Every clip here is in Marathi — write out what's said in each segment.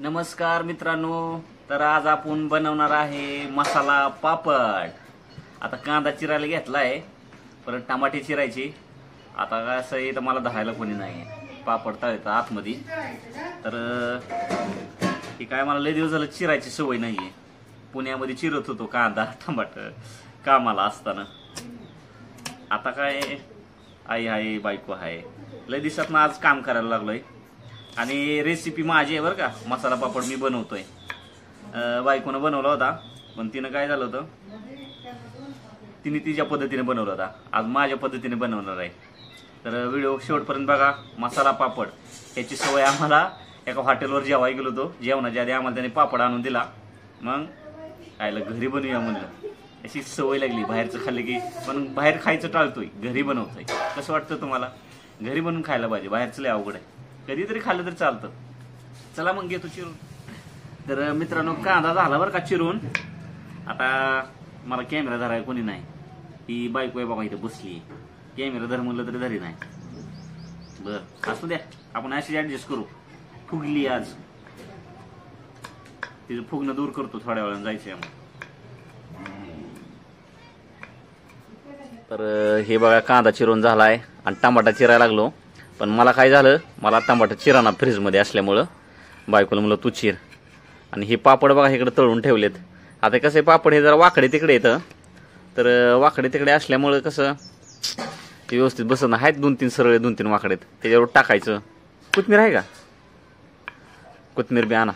नमस्कार मित्रांनो तर आज आपण बनवणार आहे मसाला पापड. आता कांदा चिरायला घेतलाय परत टमाटे चिरायची. आता काय असं आहे तर मला धरायला कोणी नाही. पापड तळायचं आतमध्ये. तर हे काय मला लय दिवस झालं चिरायची सवय नाहीये. पुण्यामध्ये चिरत होतो कांदा टमाट कामाला असताना. आता काय आई आहे बायको आहे. लय दिवसात आज काम करायला लागलोय. आणि रेसिपी माझी आहे बरं का. मसाला पापड मी बनवतोय. बायकोनं बनवला होता पण तिनं काय झालं होतं? तिने तिच्या पद्धतीने बनवला होता. आज माझ्या पद्धतीने बनवणार आहे. तर व्हिडिओ शेवटपर्यंत बघा मसाला पापड. याची सवय आम्हाला एका हॉटेलवर जेवायला गेलो होतो. जेवणाच्या आधी आम्हाला त्याने पापड आणून दिला. मग खायला घरी बनवूया म्हणलं. अशी सवय लागली बाहेरचं खाल्लं की. पण बाहेर खायचं टाळतोय घरी बनवतोय. कसं वाटतं तुम्हाला? घरी बनवून खायला पाहिजे. बाहेरचं लय अवघड आहे. कधीतरी खाल्लं तरी चालतं. चला मग घेतो चिरून. तर मित्रांनो कांदा झाला बरं का चिरून? आता मला कॅमेरा धराय कोणी नाही. ही बायको आहे बाबा इथे बसली. कॅमेरा धर म्हणलं तरी धरी नाही. बर असू द्या. आपण अशी ऍडजस्ट करू. फुगली आज. तिचं फुगणं दूर करतो थोड्या वेळानं जायचंय आम्हाला. तर हे बघा कांदा चिरून झालाय. आणि टमाटा चिरायला लागलो. पण मला काय झालं मला टमाटर चिराना फ्रीजमध्ये असल्यामुळं बायकोला म्हणलं तू चिर. आणि हे पापड बघा इकडे तळून ठेवलेत. आता कसं आहे पापड हे जरा वाकडे तिकडे येतं. तर वाकडे तिकडे असल्यामुळं कसं ते व्यवस्थित बसत आहेत दोन तीन सरळे दोन तीन वाकडेत. त्याच्यावर टाकायचं. कोथमीर आहे का? कोथमीर बी आणा.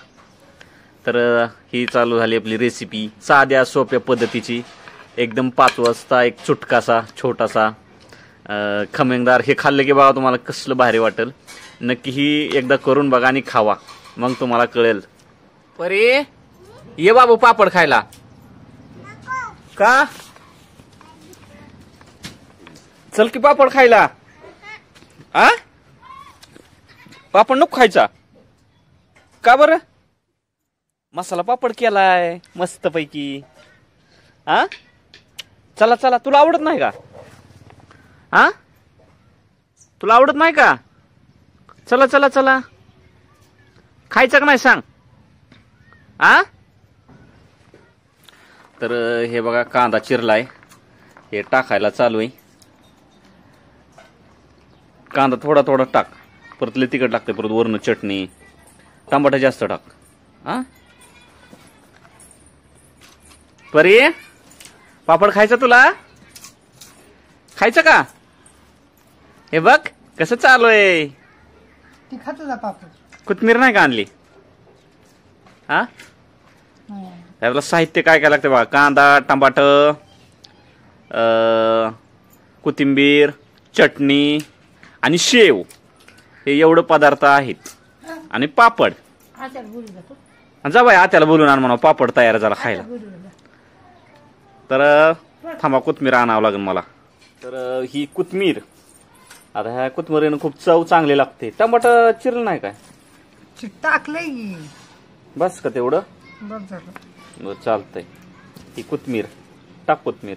तर ही चालू झाली आपली रेसिपी साध्या सोप्या पद्धतीची. एकदम पाच वाजता एक चुटकासा छोटासा. खमेंगदार हे खाल्लं की बघा तुम्हाला कसलं भारी वाटेल. नक्की ही एकदा करून बघा आणि खावा. मग तुम्हाला कळेल. परे ये बाबू पापड खायला. का? चल की पापड खायला. आ? पापड नको खायचा. का बरं? मसाला पापड केलाय मस्त पैकी आ? चला चला तुला आवडत नाही का? हा? तुला आवडत नाही का? चला चला चला. खायचं का नाही सांग. आ? तर हे बघा कांदा चिरलाय. हे टाकायला चालू आहे. कांदा थोडा थोडा टाक. परत लय तिखट लागते परत वरण चटणी. टमाटा जास्त टाक. हा परी? पापड खायचं तुला? खायचं का? हे बघ कसं चालू आहे ती खातो जा पापड. कोथमीर नाही का आणली? हा? नाही. त्याला साहित्य काय काय लागतं बघा? कांदा टमाट कोथिंबीर चटणी आणि शेव. हे एवढं पदार्थ आहेत. आणि पापड. आचार बोलू जातो आणि जा बाई आत्याला बोलून आण म्हणा पापड तयार झाला खायला. बोलू जा तर थांबा कोथमीर आणावं लागेल मला. तर अं, ही कोथमीर आता ह्या कोथमिरीनं खूप चव चांगली लागते. टमाट चिरलं नाही काय? टाकलंय की. बस का तेवढं? बघ झालं. बरं चालतंय. ही कोथमीर. टाक कोथमीर.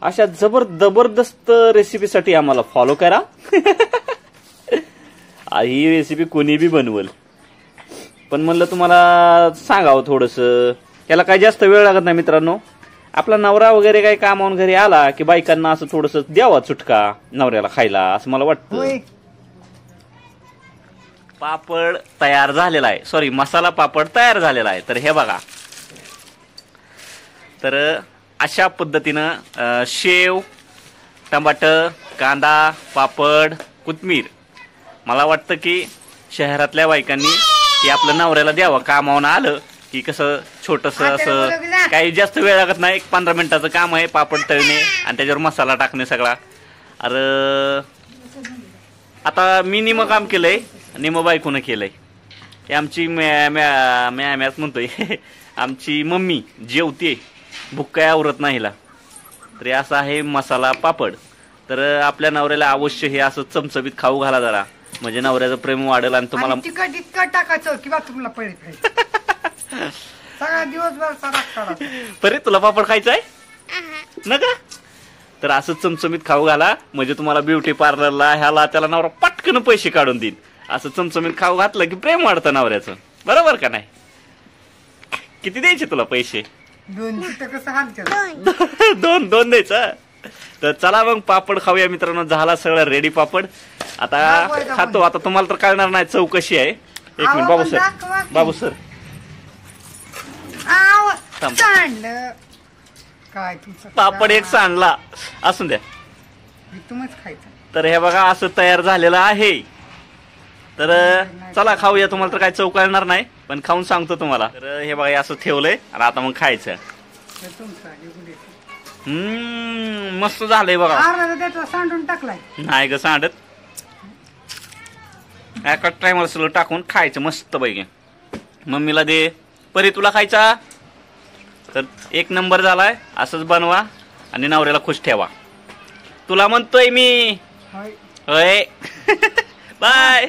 अशा जबर जबरदस्त रेसिपीसाठी आम्हाला फॉलो करा. ही रेसिपी कोणी बी बनवल. पण म्हणलं तुम्हाला सांगावं थोडस. याला काही जास्त वेळ लागत नाही मित्रांनो. आपला नवरा वगैरे काही कामावून घरी आला की बायकांना असं थोडस द्यावा चुटका नवऱ्याला खायला असं मला वाटतं. पापड तयार झालेला आहे. सॉरी मसाला पापड तयार झालेला आहे. तर हे बघा. तर अशा पद्धतीनं शेव टमाट कांदा पापड कोथमीर. मला वाटतं की शहरातल्या बायकांनी की आपलं नवऱ्याला द्यावं. कामावून आलं की कसं छोटस असं काही जास्त वेळ लागत नाही. एक पंधरा मिनिटाचं काम आहे पापड तळणे आणि त्याच्यावर मसाला टाकणे सगळा. अरे आता मी निम काम केलंय निम बायकोनं केलंय. हे आमची मॅ मॅ मॅ मॅच म्हणतोय. आमची मम्मी जेवते भूक काय आवरत नाही हिला. तरी असं आहे मसाला पापड. तर आपल्या नवऱ्याला अवश्य हे असं चमचमीत खाऊ घाला जरा. म्हणजे नवऱ्याचं प्रेम वाढेल आणि तुम्हाला टाकायचं की बाथरूमला पडे सगळा दिवसभर परे तुला पापड खायचा आहे. नका तर असं चमचमीत खाऊ घाला म्हणजे तुम्हाला ब्युटी पार्लरला ह्याला त्याला नवरा पटकन पैसे काढून देईन. असं चमचमीत खाऊ घातलं की प्रेम वाढतं नवऱ्याचं. बरोबर का नाही? किती द्यायचे तुला पैसे? दोन दोन दोन द्यायचं. तर चला मग पापड खाऊया मित्रांनो. झाला सगळं रेडी पापड. आता. खातो. आता तुम्हाला तर कळणार नाही चव कशी आहे. एक मिनिट बाबू सर. की. बाबू सर. थांब. सांडलं. काय पापड एक सांडला? असून द्या. तुम्हीच खायचं. तर हे बघा असं तयार झालेलं आहे. तर चला खाऊया. तुम्हाला तर काय चव कळणार नाही पण खाऊन सांगतो तुम्हाला. तर हे बघा हे असं ठेवलंय. आणि आता मग खायचं. हे तुमचं आहे, गुढीचं. हम्म मस्त झालंय बघा. सांडून टाकलाय. नाही ग सांडत. एका टायमाला सगळं टाकून खायचं मस्त पैकी. मम्मीला दे. परी तुला खायचा? तर एक नंबर झालाय. असंच बनवा आणि नवऱ्याला खुश ठेवा. तुला म्हणतोय मी. होय. होय. बाय.